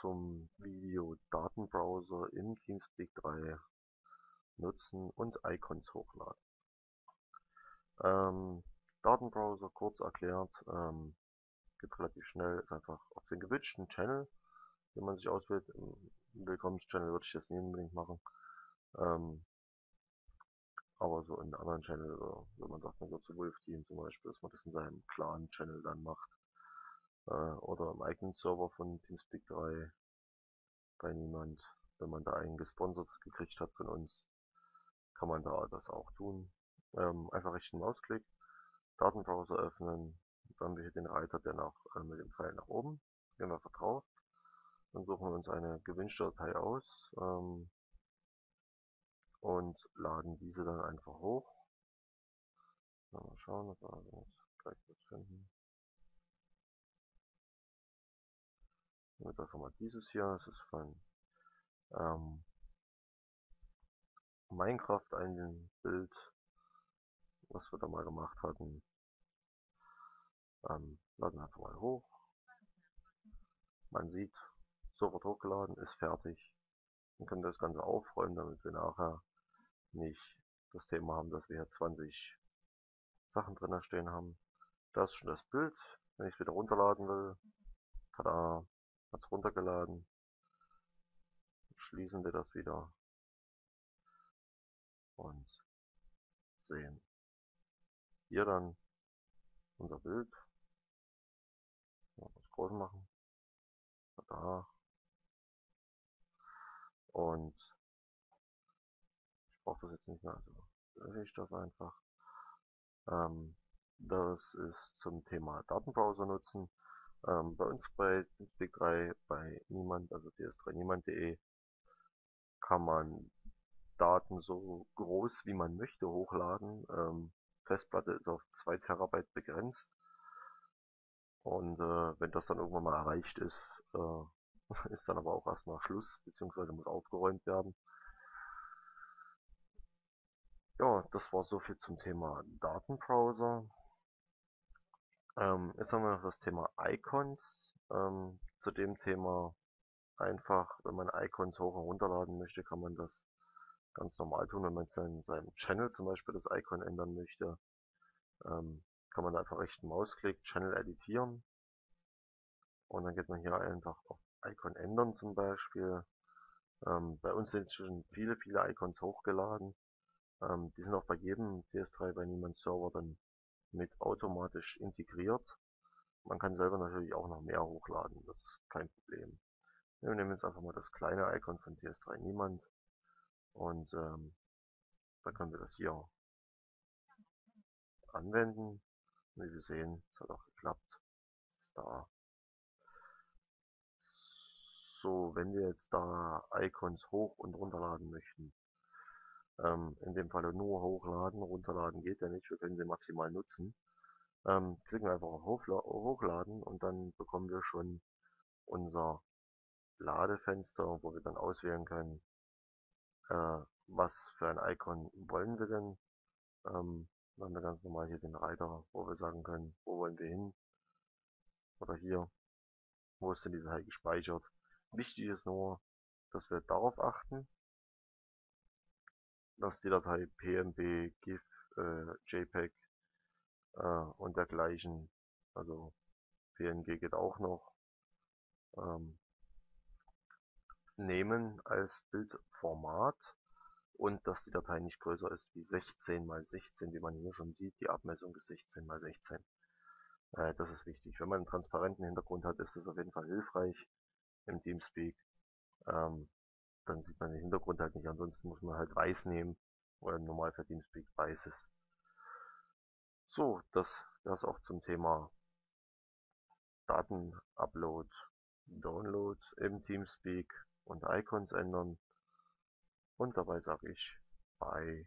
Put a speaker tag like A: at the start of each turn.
A: zum Video Datenbrowser im Teamspeak 3 nutzen und Icons hochladen. Ähm, Datenbrowser, kurz erklärt, ähm, geht relativ schnell, ist einfach auf den gewünschten Channel, den man sich auswählt. Im Willkommenschannel würde ich das nie unbedingt machen. Ähm, aber so in anderen Channel, wenn man sagt, man wird zu Wolf Team zum Beispiel, dass man das in seinem Clan-Channel dann macht. Äh, oder im eigenen Server von Teamspeak 3 bei niemand. Wenn man da einen gesponsert gekriegt hat von uns, kann man da das auch tun. Ähm, einfach rechten Mausklick, Datenbrowser öffnen, dann haben wir hier den Reiter, der nach, äh, mit dem Pfeil nach oben, gehen wir vertraut, dann suchen wir uns eine gewünschte Datei aus ähm, und laden diese dann einfach hoch. Mal schauen, ob wir uns gleich was finden. Mit einfach mal dieses hier, das ist von ähm, Minecraft ein Bild, was wir da mal gemacht hatten. Ähm, laden einfach mal hoch. Man sieht, sofort hochgeladen, ist fertig. Dann können wir das Ganze aufräumen, damit wir nachher nicht das Thema haben, dass wir hier 20 Sachen drin stehen haben. Das ist schon das Bild. Wenn ich es wieder runterladen will, tada, hat es runtergeladen. Schließen wir das wieder und sehen hier dann unser Bild. Mal was groß machen. Da. Und ich brauche das jetzt nicht mehr, also lösche ich das einfach. Ähm, das ist zum Thema Datenbrowser nutzen. Ähm, bei uns bei Big 3 bei niemand, also ds3niemand.de kann man Daten so groß wie man möchte hochladen. Ähm, Festplatte ist auf 2 Terabyte begrenzt. Und äh, wenn das dann irgendwann mal erreicht ist, äh, ist dann aber auch erstmal Schluss, beziehungsweise muss aufgeräumt werden. Ja, das war so viel zum Thema Datenbrowser. Ähm, jetzt haben wir noch das Thema Icons. Ähm, zu dem Thema einfach, wenn man Icons hoch und runterladen möchte, kann man das ganz normal tun. Wenn man in seinem Channel zum Beispiel das Icon ändern möchte, ähm, kann man da einfach rechten Mausklick, Channel editieren. Und dann geht man hier einfach auf Icon ändern zum Beispiel. Ähm, bei uns sind schon viele, viele Icons hochgeladen. Ähm, die sind auch bei jedem PS3 bei niemand Server dann mit automatisch integriert. Man kann selber natürlich auch noch mehr hochladen, das ist kein Problem. Wir nehmen jetzt einfach mal das kleine Icon von PS3 Niemand und ähm, dann können wir das hier anwenden. Wie wir sehen, es hat auch geklappt. Ist da. So, wenn wir jetzt da Icons hoch und runterladen möchten, ähm, in dem Falle nur hochladen, runterladen geht ja nicht, wir können sie maximal nutzen. Ähm, klicken einfach auf Hochladen und dann bekommen wir schon unser Ladefenster, wo wir dann auswählen können, äh, was für ein Icon wollen wir denn. Ähm, dann haben wir ganz normal hier den Reiter, wo wir sagen können, wo wollen wir hin. Oder hier, wo ist denn die Datei gespeichert. Wichtig ist nur, dass wir darauf achten, dass die Datei PNB, GIF, äh, JPEG äh, und dergleichen, also PNG geht auch noch, ähm, nehmen als Bildformat und dass die Datei nicht größer ist wie 16 x 16, wie man hier schon sieht. Die Abmessung ist 16 x 16. Äh, das ist wichtig. Wenn man einen transparenten Hintergrund hat, ist das auf jeden Fall hilfreich im Teamspeak. Ähm, dann sieht man den Hintergrund halt nicht. Ansonsten muss man halt weiß nehmen, oder normal für Teamspeak weiß ist. So, das, das auch zum Thema Datenupload, Download im Teamspeak und Icons ändern. Und dabei sage ich Bye.